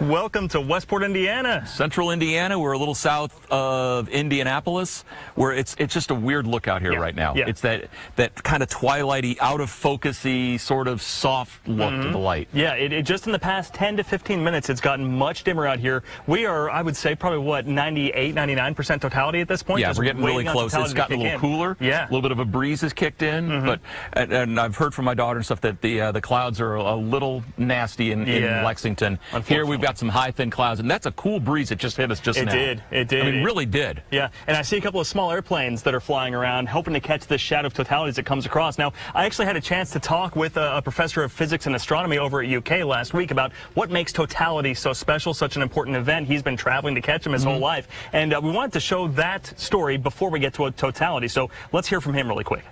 Welcome to Westport, Indiana. Central Indiana. We're a little south of Indianapolis, where it's it's just a weird look out here Yeah. right now. Yeah. It's that that kind of twilighty, out of focusy, sort of soft look to the light. Yeah, it, it just in the past 10 to 15 minutes, it's gotten much dimmer out here. We are, I would say, probably what 98, 99% totality at this point. Yeah, we're getting really close. It's gotten a little in. cooler. Yeah. a little bit of a breeze has kicked in, but and, and I've heard from my daughter and stuff that the uh, the clouds are a little nasty in, Yeah. in Lexington. Here we've got some high thin clouds, and that's a cool breeze that just hit us just It now. did. It did. I mean, It- really did. Yeah, and I see a couple of small airplanes that are flying around, hoping to catch this shadow of totality as it comes across. Now, I actually had a chance to talk with a, a professor of physics and astronomy over at UK last week about what makes totality so special, such an important event. He's been traveling to catch them his whole life, and uh, we wanted to show that story before we get to a totality. So let's hear from him really quick.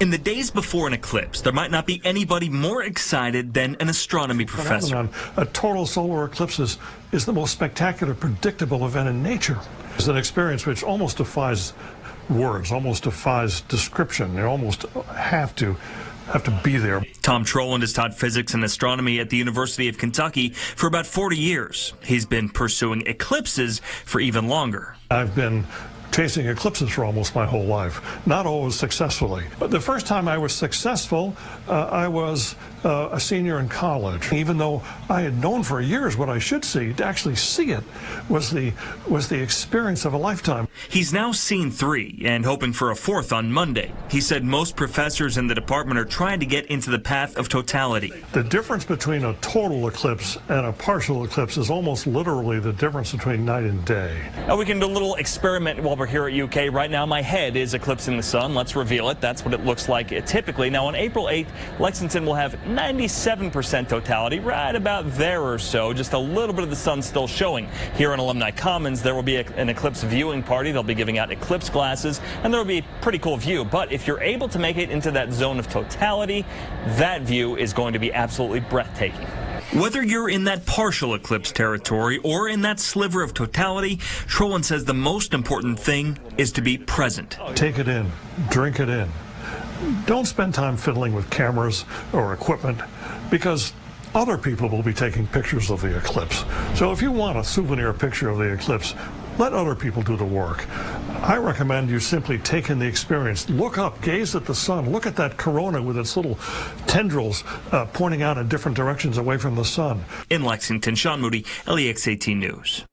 In the days before an eclipse, there might not be anybody more excited than an astronomy professor. A total solar eclipse is, is the most spectacular, predictable event in nature. It's an experience which almost defies words, almost defies description. You almost have to have to be there. Tom Troland has taught physics and astronomy at the University of Kentucky for about 40 years. He's been pursuing eclipses for even longer. I've been chasing eclipses for almost my whole life, not always successfully. But the first time I was successful, uh, I was uh, a senior in college. Even though I had known for years what I should see, to actually see it was the was the experience of a lifetime. He's now seen three and hoping for a fourth on Monday. He said most professors in the department are trying to get into the path of totality. The difference between a total eclipse and a partial eclipse is almost literally the difference between night and day. Now we can do a little experiment while we're here at UK. Right now, my head is eclipsing the sun. Let's reveal it. That's what it looks like typically. Now, on April 8th, Lexington will have 97% totality, right about there or so. Just a little bit of the sun still showing. Here on Alumni Commons, there will be a, an eclipse viewing party. They'll be giving out eclipse glasses, and there will be a pretty cool view. But if you're able to make it into that zone of totality, that view is going to be absolutely breathtaking. Whether you're in that partial eclipse territory or in that sliver of totality, Troland says the most important thing is to be present. Take it in, drink it in. Don't spend time fiddling with cameras or equipment because other people will be taking pictures of the eclipse. So if you want a souvenir picture of the eclipse, let other people do the work. I recommend you simply take in the experience. Look up, gaze at the sun, look at that corona with its little tendrils uh, pointing out in different directions away from the sun. In Lexington, Sean Moody, LEX 18 News.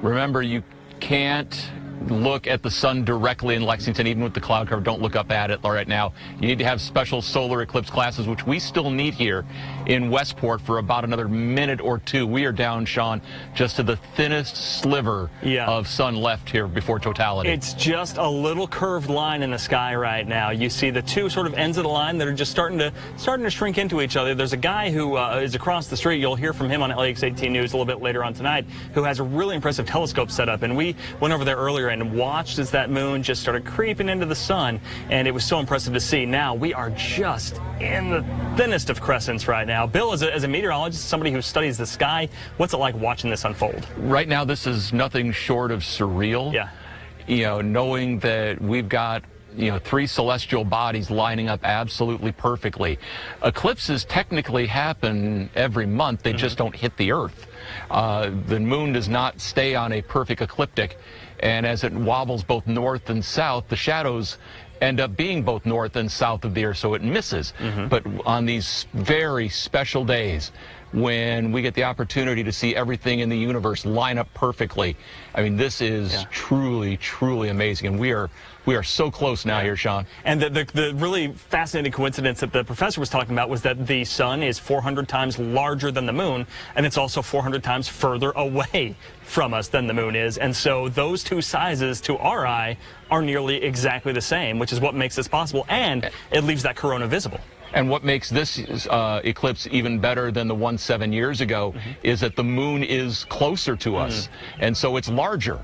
Remember, you can't look at the sun directly in Lexington, even with the cloud cover. Don't look up at it right now. You need to have special solar eclipse glasses, which we still need here in Westport for about another minute or two. We are down, Sean, just to the thinnest sliver Yeah. of sun left here before totality. It's just a little curved line in the sky right now. You see the two sort of ends of the line that are just starting to starting to shrink into each other. There's a guy who uh, is across the street. You'll hear from him on LEX 18 News a little bit later on tonight, who has a really impressive telescope set up. And we went over there earlier and watched as that moon just started creeping into the sun, and it was so impressive to see. Now we are just in the thinnest of crescents right now. Bill, as a, as a meteorologist, somebody who studies the sky, what's it like watching this unfold? right now, this is nothing short of surreal. Yeah. You know, knowing that we've got you know three celestial bodies lining up absolutely perfectly. Eclipses technically happen every month; they just don't hit the Earth. Uh, the moon does not stay on a perfect ecliptic, and as it wobbles both north and south, the shadows end up being both north and south of the Earth, so it misses. Mm-hmm. But on these very special days, when we get the opportunity to see everything in the universe line up perfectly. I mean, this is truly, truly amazing, and we are we are so close now here, Sean. And the, the, the really fascinating coincidence that the professor was talking about was that the sun is 400 times larger than the moon, and it's also 400 times further away from us than the moon is. And so those two sizes to our eye are nearly exactly the same, which is what makes this possible. And it leaves that corona visible. And what makes this uh, eclipse even better than the one seven years ago is that the moon is closer to us, and so it's larger.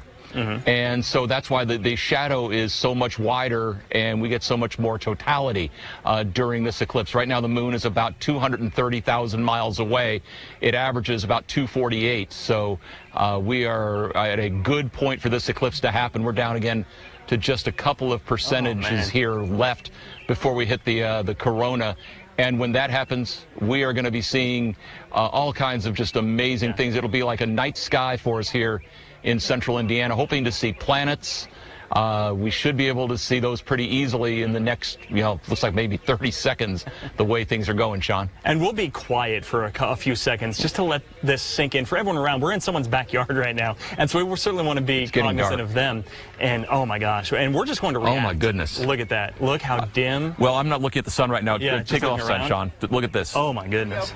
And so that's why the, the shadow is so much wider and we get so much more totality uh, during this eclipse. Right now, the moon is about 230,000 miles away. It averages about 248. So uh, we are at a good point for this eclipse to happen. We're down again to just a couple of percentages man. here left before we hit the uh, the corona. And when that happens, we are going to be seeing uh, all kinds of just amazing things. It'll be like a night sky for us here in central Indiana, hoping to see planets. Uh, we should be able to see those pretty easily in the next, you know, looks like maybe 30 seconds, the way things are going, Sean. And we'll be quiet for a, a few seconds just to let this sink in for everyone around. We're in someone's backyard right now, and so we certainly want to be cognizant dark. of them. And oh my gosh, and we're just going to Oh, my goodness. Look at that. Look how dim. Well, I'm not looking at the sun right now. Yeah, Take just it off, sun. Sean. Look at this. Oh my goodness.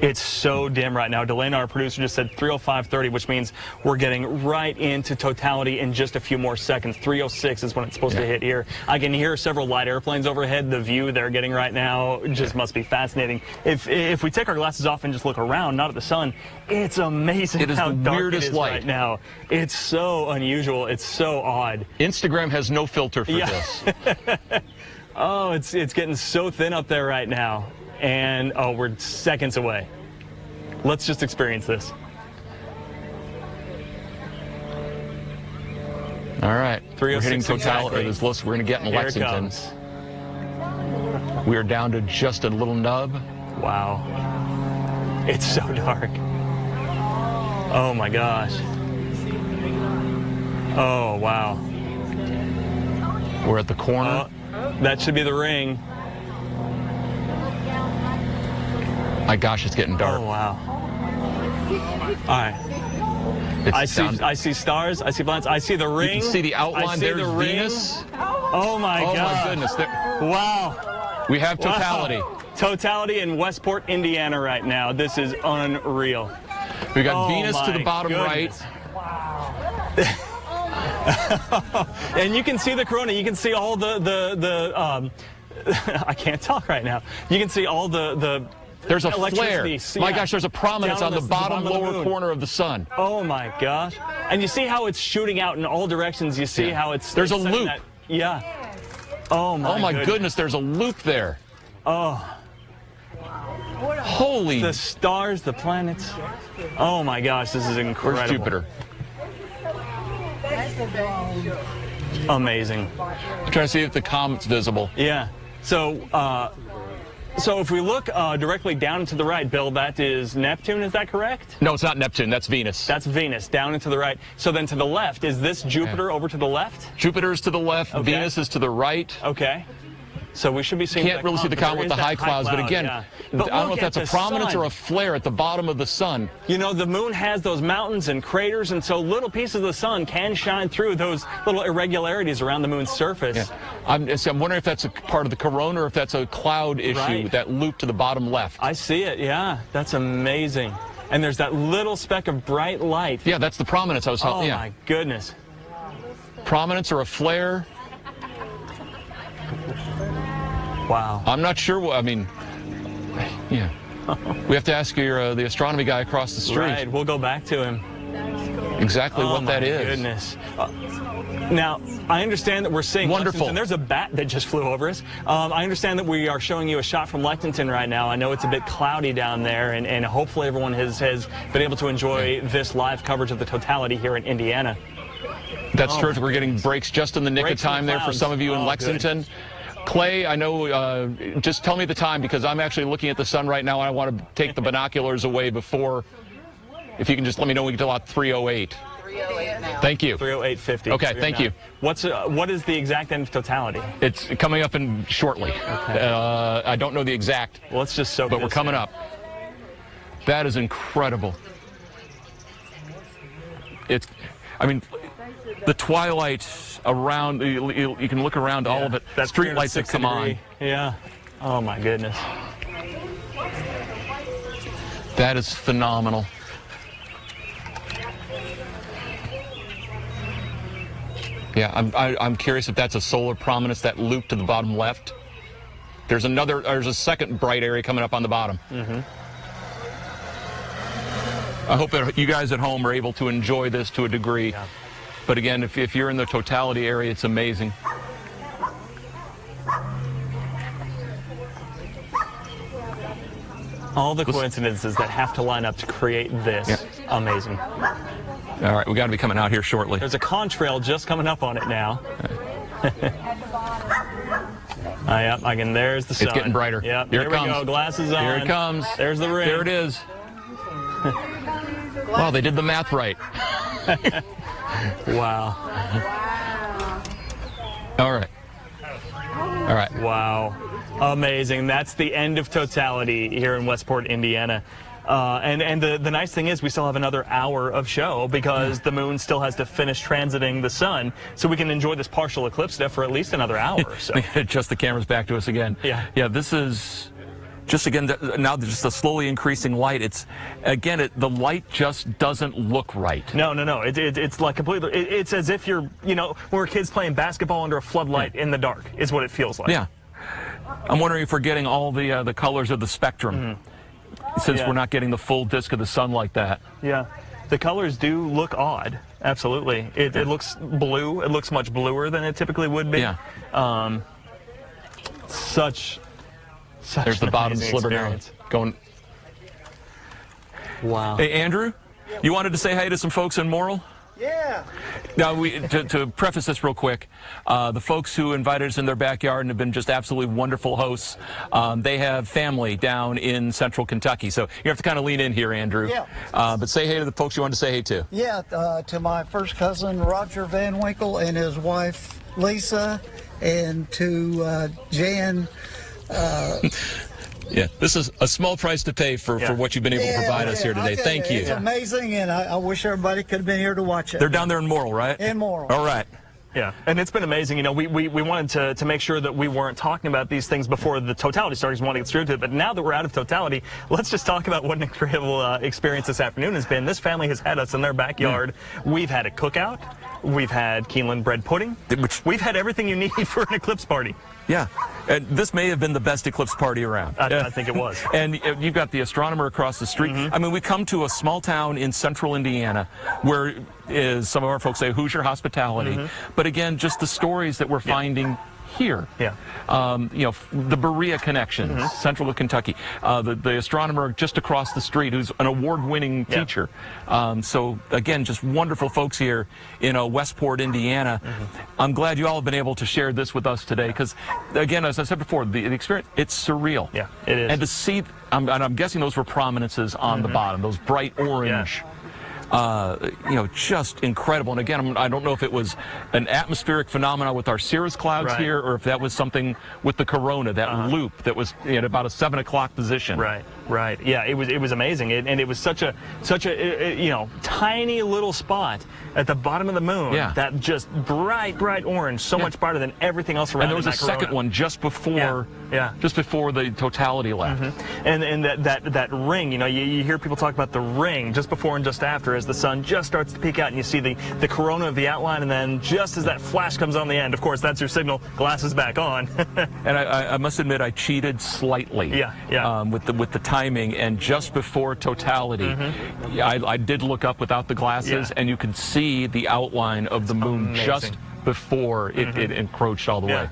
It's so dim right now. Delana, our producer, just said 305.30, which means we're getting right into totality in just a few more seconds. 306 is when it's supposed to hit here. I can hear several light airplanes overhead. The view they're getting right now just must be fascinating. If if we take our glasses off and just look around, not at the sun, it's amazing It is how the dark weirdest it is light. right now. It's so unusual. It's so odd. Instagram has no filter for Yeah. this. Oh, it's it's getting so thin up there right now, and oh, we're seconds away. Let's just experience this. All right. We're hitting 306 totality. exactly. As close as we're going to get in Here Lexington. We are down to just a little nub. Wow. It's so dark. Oh my gosh. Oh wow. We're at the corner. Oh, that should be the ring. My gosh, it's getting dark. Oh wow. All right. I see down- I see stars. I see planets. I see the ring. You can see the I outline. see There's the ring. Venus. Oh my Oh god. my goodness. There, Wow. we have totality. Wow. Totality in Westport, Indiana right now. This is unreal. We got Oh Venus to the bottom goodness. and you can see the corona. You can see all the the the. Um, I can't talk right now. You can see all the the. There's a flare. My gosh, there's a prominence on the, bottom, of the lower moon. corner of the sun. Oh my gosh! And you see how it's shooting out in all directions. You see Yeah. how it's. There's a loop. that- yeah. Oh my. Oh my goodness, there's a loop there. Oh, Holy. the stars, the planets. Oh my gosh, this is incredible. Where's Jupiter? Amazing. I'm trying to see if the comet's visible. Yeah. So, uh, so if we look uh, directly down to the right, Bill, that is Neptune. Is that correct? No, it's not Neptune. That's Venus. That's Venus, down and to the right. So then to the left, is this Jupiter over to the left? Jupiter's to the left. Okay. Venus is to the right. Okay. So we should be seeing. Can't really see the comet with the high clouds, but cloud, again, yeah. I don't know if that's a prominence sun. or a flare at the bottom of the sun. You know, the moon has those mountains and craters, and so little pieces of the sun can shine through those little irregularities around the moon's surface. Yeah. I'm, so I'm wondering if that's a part of the corona or if that's a cloud issue Right. that loop to the bottom left. I see it. Yeah, that's amazing. And there's that little speck of bright light. yeah, that's the prominence I was Oh yeah, my goodness. prominence or a flare. Wow. I'm not sure. What, I mean, yeah. We have to ask your uh, the astronomy guy across the street Right. We'll go back to him. exactly oh what that is. Goodness. Uh, now, I understand that we're seeing Wonderful. Lexington. There's a bat that just flew over us. Um, I understand that we are showing you a shot from Lexington right now. I know it's a bit cloudy down there, and, and hopefully everyone has, has been able to enjoy this live coverage of the totality here in Indiana. That's Oh, terrific. We're getting breaks just in the nick Breaks of in the time there for some of you in Oh, Lexington. Clay, I know, uh, just tell me the time because I'm actually looking at the sun right now and I want to take the binoculars away before, if you can just let me know when we get to lot 308. 308 now. Thank you. 30850. Okay, thank you. What's uh, what is the exact end of totality? It's coming up in shortly. Uh, I don't know the exact, Well, let's just soak but we're coming in. up. That is incredible. It's, I mean, the twilight around, you, you- you can look around all of it. That Street lights that 360 come on. Yeah. Oh my goodness. That is phenomenal. Yeah, I'm, I, I'm curious if that's a solar prominence, that loop to the bottom left. There's another, there's a second bright area coming up on the bottom. Mm -hmm. I hope that you guys at home are able to enjoy this to a degree. But again, if, if you're in the totality area, it's amazing. All the coincidences that have to line up to create this. Yeah. Amazing. All right, we got to be coming out here shortly. There's a contrail just coming up on it now. Uh, yep, I can. There's the sun. It's getting brighter. Yep, Here there it we comes. go. Glasses on. Here it comes. There's the ring. There it is. wow, they did the math right. Wow. All right. All right. Wow. Amazing. That's the end of totality here in Westport, Indiana. Uh, and and the, the nice thing is we still have another hour of show because the moon still has to finish transiting the sun, so we can enjoy this partial eclipse stuff for at least another hour. So Adjust the cameras back to us again. Yeah. Yeah, this is just again now just a slowly increasing light. It's again it, the light just doesn't look right. no, no, no. It, it, it's like completely. It, it's as if you're, you know, when we're kids playing basketball under a floodlight in the dark. Is what it feels like. Yeah. I'm wondering if we're getting all the uh, the colors of the spectrum since Yeah. we're not getting the full disk of the sun like that. Yeah. The colors do look odd. Absolutely. It, it looks blue. It looks much bluer than it typically would be. Yeah. Um, such. Such There's the bottom amazing sliver now. Going. Wow. Hey, Andrew, you wanted to say hey to some folks in Morrill? Yeah. Now, we, to, to preface this real quick, uh, the folks who invited us in their backyard and have been just absolutely wonderful hosts, um, they have family down in central Kentucky. So you have to kind of lean in here, Andrew. Yeah. Uh, but say hey to the folks you wanted to say hey to. Yeah, uh, to my first cousin Roger Van Winkle and his wife Lisa, and to uh, Yeah, this is a small price to pay for, Yeah. for what you've been able to Yeah, provide us here today. tell Thank you. It's amazing, and I, I wish everybody could have been here to watch it. They're down there in Morrill, right? In Morrill. All right. Yeah, and it's been amazing. You know, we, we, we wanted to, to make sure that we weren't talking about these things before the totality started because we wanted to get through to it. But now that we're out of totality, let's just talk about what an incredible uh, experience this afternoon has been. This family has had us in their backyard. We've had a cookout. We've had Keeneland bread pudding. Which- We've had everything you need for an eclipse party. Yeah. And this may have been the best eclipse party around. I, I think it was. And you've got the astronomer across the street. Mm-hmm. I mean, we come to a small town in central Indiana where is some of our folks say Hoosier hospitality. But again, just the stories that we're finding here. Mm-hmm. Yeah. Um, you know, f- the Berea connections, Mm-hmm. central of Kentucky. Uh, the, the astronomer just across the street who's an award-winning Yeah. teacher. Um, so again, just wonderful folks here in uh, Westport, Indiana. Mm-hmm. I'm glad you all have been able to share this with us today because, again, as I said before, the, the experience, it's surreal. Yeah, it is. And to see, I'm, and I'm guessing those were prominences on the bottom, those bright orange. Uh, you know, just incredible. And again, I'm, don't know if it was an atmospheric phenomenon with our cirrus clouds Right. Here, or if that was something with the corona, that loop that was at about a seven o'clock position. Right, right. Yeah, it was it was amazing, it, and it was such a such a uh, uh, you know tiny little spot at the bottom of the moon. Yeah. That just bright, bright orange, so Yeah. much brighter than everything else around. And there was a second corona. one just before, Yeah, yeah. just before the totality left. And and that that that ring, you know, you, you hear people talk about the ring just before and just after as the sun just starts to peek out, and you see the the corona of the outline, and then just as that flash comes on the end, of course, that's your signal. Glasses back on. And I, I, must admit, I cheated slightly. Yeah, yeah. Um, with the with the timing, and just before totality, yeah, I, I did look up without the glasses. Yeah. and you could see the outline of the moon amazing. just before it, it encroached all the Yeah. way.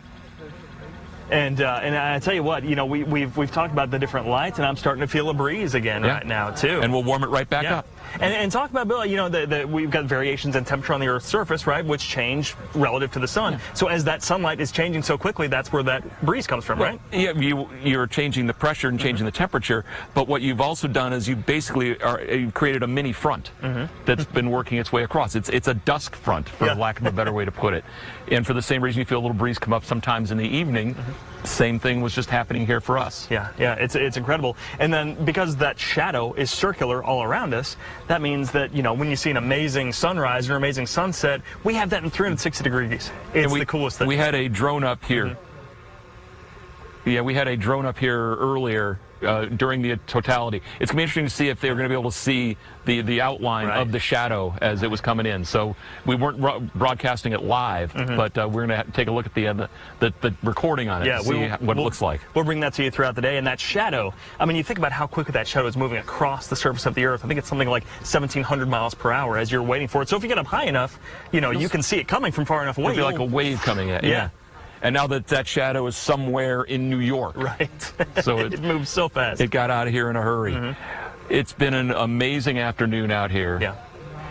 And uh, and I tell you what, you know, we we've we've talked about the different lights, and I'm starting to feel a breeze again Yeah. right now too. And we'll warm it right back Yeah. up. And, and talk about, Bill, you know, the, the, we've got variations in temperature on the Earth's surface, right, which change relative to the sun. So as that sunlight is changing so quickly, that's where that breeze comes from, right? Yeah, you, you're changing the pressure and changing mm-hmm. the temperature, but what you've also done is you basically are you've created a mini front mm-hmm. that's been working its way across. It's it's a dusk front, for Yeah. lack of a better way to put it. And for the same reason, you feel a little breeze come up sometimes in the evening. Mm-hmm. Same thing was just happening here for us. Yeah, yeah, it's it's incredible. And then because that shadow is circular all around us, that means that you know when you see an amazing sunrise or an amazing sunset, we have that in 360 degrees. It's we, the coolest thing. We had a drone up here. Mm-hmm. Yeah, we had a drone up here earlier uh, during the totality. It's going to be interesting to see if they're going to be able to see the, the outline Right. of the shadow as it was coming in. So we weren't ro- broadcasting it live, but uh, we're going to take a look at the, uh, the, the recording on it yeah, to see we'll- what it we'll- looks like. We'll bring that to you throughout the day. And that shadow, I mean, you think about how quickly that shadow is moving across the surface of the Earth. I think it's something like 1,700 miles per hour as you're waiting for it. So if you get up high enough, you know, you can see it coming from far enough away. It'd be like a wave coming at you. Yeah. And now that that shadow is somewhere in New York, Right. So it, it- moves so fast. it got out of here in a hurry. Mm-hmm. It's been an amazing afternoon out here. yeah.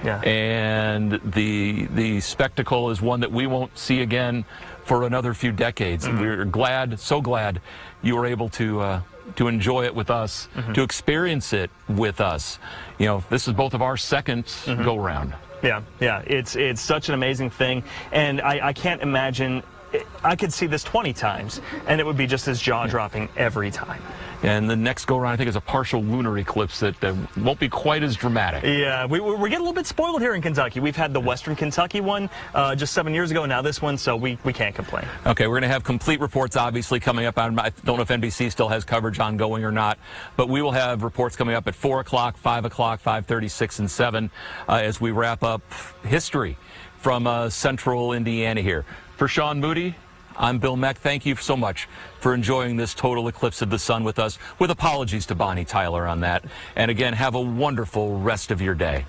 Yeah. and the the spectacle is one that we won't see again for another few decades. And we're glad, so glad, you were able to. Uh, to enjoy it with us, mm-hmm. to experience it with us. You know, this is both of our 2nd go round. Yeah, yeah, it's it's such an amazing thing, and I, I can't imagine. I could see this 20 times, and it would be just as jaw dropping every time. And the next go-around, I think, is a partial lunar eclipse that uh, won't be quite as dramatic. Yeah, we, we're getting a little bit spoiled here in Kentucky. We've had the Western Kentucky one uh, just seven years ago, now this one, so we, we can't complain. Okay, we're going to have complete reports obviously coming up. I don't know if NBC still has coverage ongoing or not, but we will have reports coming up at 4 o'clock, 5 o'clock, 5.30, 6, and 7 uh, as we wrap up history from uh, central Indiana here. For Sean Moody, I'm Bill Meck. Thank you so much for enjoying this total eclipse of the sun with us, with apologies to Bonnie Tyler on that. And again, have a wonderful rest of your day.